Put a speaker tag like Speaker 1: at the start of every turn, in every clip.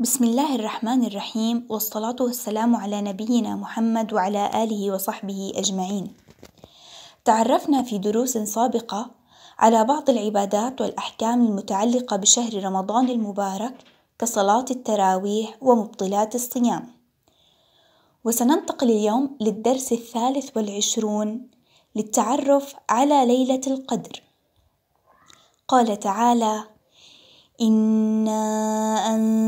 Speaker 1: بسم الله الرحمن الرحيم والصلاة والسلام على نبينا محمد وعلى آله وصحبه أجمعين. تعرفنا في دروس سابقة على بعض العبادات والأحكام المتعلقة بشهر رمضان المبارك كصلاة التراويح ومبطلات الصيام. وسننتقل اليوم للدرس الثالث والعشرون للتعرف على ليلة القدر. قال تعالى: إنا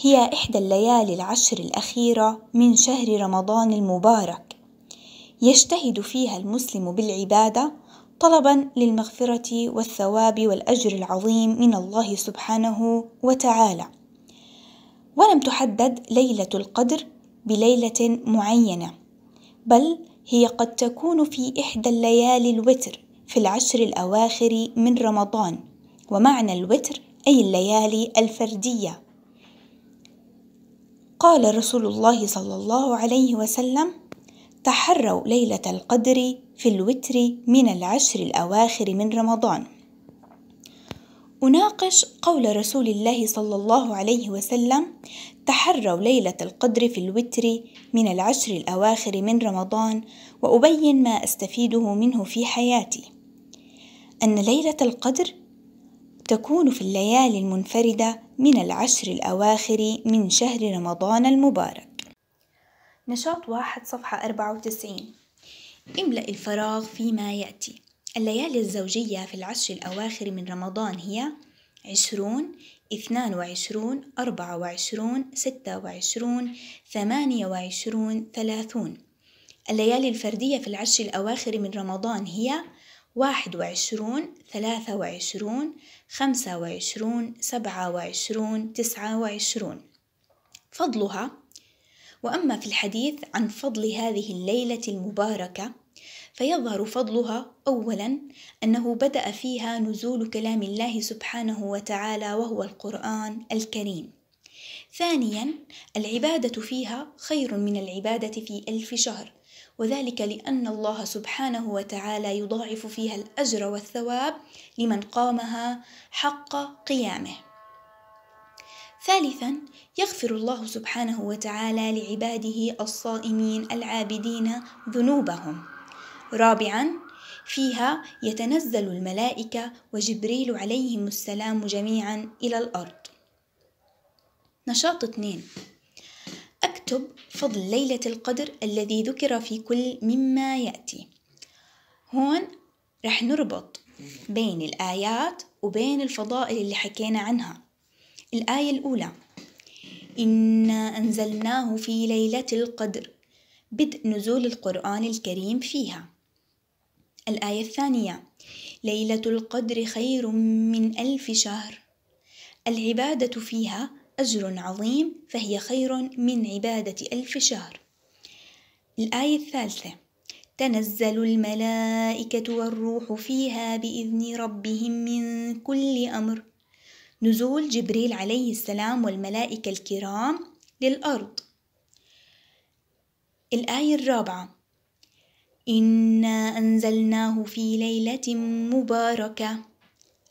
Speaker 1: هي إحدى الليالي العشر الأخيرة من شهر رمضان المبارك، يجتهد فيها المسلم بالعبادة طلبا للمغفرة والثواب والأجر العظيم من الله سبحانه وتعالى، ولم تحدد ليلة القدر بليلة معينة، بل هي قد تكون في إحدى الليالي الوتر في العشر الأواخر من رمضان، ومعنى الوتر أي الليالي الفردية. قال رسول الله صلى الله عليه وسلم: تحروا ليلة القدر في الوتر من العشر الأواخر من رمضان. أناقش قول رسول الله صلى الله عليه وسلم: تحروا ليلة القدر في الوتر من العشر الأواخر من رمضان، وأبين ما أستفيده منه في حياتي. أن ليلة القدر تكون في الليالي المنفردة من العشر الأواخر من شهر رمضان المبارك. نشاط واحد صفحة أربعة وتسعين. املأ الفراغ فيما يأتي. الليالي الزوجية في العشر الأواخر من رمضان هي عشرون اثنان وعشرون أربعة وعشرون ستة وعشرون ثمانية وعشرون ثلاثون. الليالي الفردية في العشر الأواخر من رمضان هي واحد وعشرون ثلاثة وعشرون خمسة وعشرون سبعة وعشرون تسعة وعشرون. فضلها وأما في الحديث عن فضل هذه الليلة المباركة فيظهر فضلها أولا أنه بدأ فيها نزول كلام الله سبحانه وتعالى وهو القرآن الكريم. ثانيا العبادة فيها خير من العبادة في ألف شهر. وذلك لأن الله سبحانه وتعالى يضاعف فيها الأجر والثواب لمن قامها حق قيامه. ثالثا يغفر الله سبحانه وتعالى لعباده الصائمين العابدين ذنوبهم. رابعا فيها يتنزل الملائكة وجبريل عليهم السلام جميعا إلى الأرض. نشاط اثنين أكتب فضل ليلة القدر الذي ذكر في كل مما يأتي. هون رح نربط بين الآيات وبين الفضائل اللي حكينا عنها. الآية الأولى إنا أنزلناه في ليلة القدر بدء نزول القرآن الكريم فيها. الآية الثانية ليلة القدر خير من ألف شهر العبادة فيها أجر عظيم فهي خير من عبادة ألف شهر. الآية الثالثة: تنزل الملائكة والروح فيها بإذن ربهم من كل أمر. نزول جبريل عليه السلام والملائكة الكرام للأرض. الآية الرابعة: إنا أنزلناه في ليلة مباركة.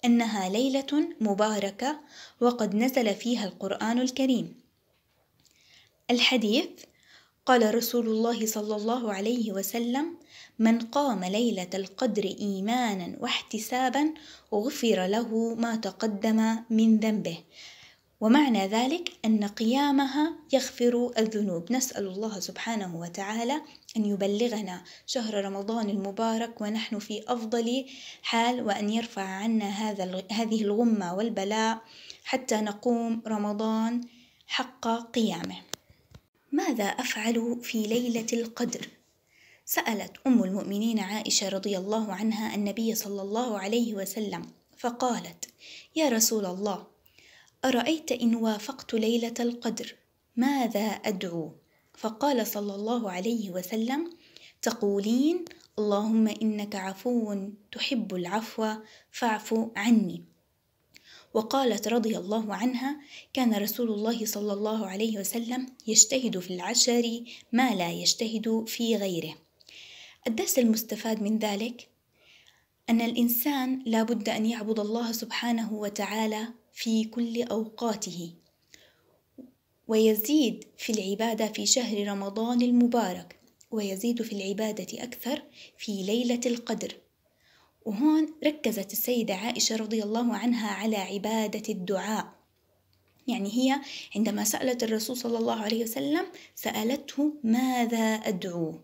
Speaker 1: أنها ليلة مباركة وقد نزل فيها القرآن الكريم. الحديث قال رسول الله صلى الله عليه وسلم: من قام ليلة القدر إيمانا واحتسابا غفر له ما تقدم من ذنبه. ومعنى ذلك أن قيامها يغفر الذنوب نسأل الله سبحانه وتعالى أن يبلغنا شهر رمضان المبارك ونحن في أفضل حال وأن يرفع عنا هذا هذه الغمة والبلاء حتى نقوم رمضان حق قيامه ماذا أفعل في ليلة القدر؟ سألت أم المؤمنين عائشة رضي الله عنها النبي صلى الله عليه وسلم فقالت: يا رسول الله أرأيت إن وافقت ليلة القدر ماذا أدعو؟ فقال صلى الله عليه وسلم تقولين اللهم إنك عفو تحب العفو فاعف عني. وقالت رضي الله عنها كان رسول الله صلى الله عليه وسلم يجتهد في العشر ما لا يجتهد في غيره. الدرس المستفاد من ذلك أن الإنسان لا بد أن يعبد الله سبحانه وتعالى في كل أوقاته. ويزيد في العبادة في شهر رمضان المبارك ويزيد في العبادة أكثر في ليلة القدر. وهون ركزت السيدة عائشة رضي الله عنها على عبادة الدعاء. يعني هي عندما سألت الرسول صلى الله عليه وسلم سألته ماذا أدعو.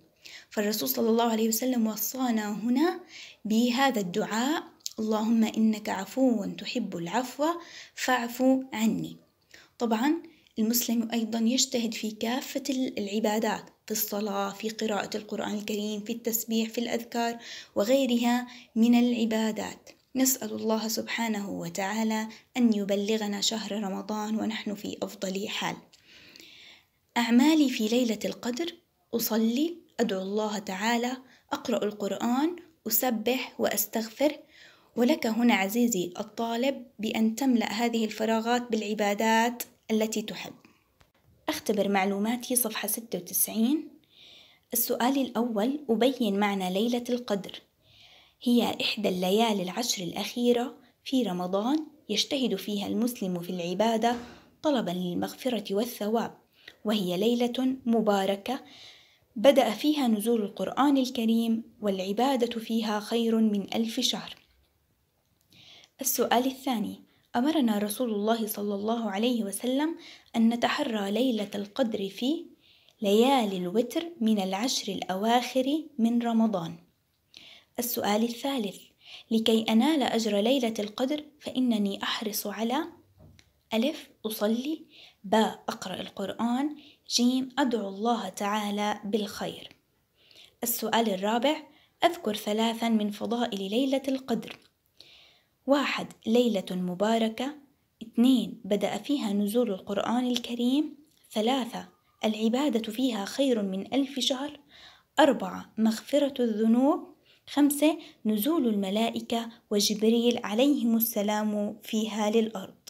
Speaker 1: فالرسول صلى الله عليه وسلم وصانا هنا بهذا الدعاء اللهم إنك عفو تحب العفو فاعف عني. طبعا المسلم أيضا يجتهد في كافة العبادات في الصلاة في قراءة القرآن الكريم في التسبيح في الأذكار وغيرها من العبادات. نسأل الله سبحانه وتعالى أن يبلغنا شهر رمضان ونحن في أفضل حال. أعمالي في ليلة القدر أصلي أدعو الله تعالى أقرأ القرآن أسبح وأستغفر. ولك هنا عزيزي الطالب بأن تملأ هذه الفراغات بالعبادات التي تحب. أختبر معلوماتي صفحة 96 السؤال الأول أبين معنى ليلة القدر. هي إحدى الليالي العشر الأخيرة في رمضان يجتهد فيها المسلم في العبادة طلبا للمغفرة والثواب وهي ليلة مباركة. بدأ فيها نزول القرآن الكريم والعبادة فيها خير من ألف شهر. السؤال الثاني أمرنا رسول الله صلى الله عليه وسلم أن نتحرى ليلة القدر في ليالي الوتر من العشر الأواخر من رمضان. السؤال الثالث: لكي أنال أجر ليلة القدر فإنني أحرص على ألف أصلي باء أقرأ القرآن جيم أدعو الله تعالى بالخير. السؤال الرابع: أذكر ثلاثا من فضائل ليلة القدر. واحد ليلة مباركة اثنين بدأ فيها نزول القرآن الكريم ثلاثة العبادة فيها خير من ألف شهر أربعة مغفرة الذنوب خمسة نزول الملائكة وجبريل عليهم السلام فيها للأرض.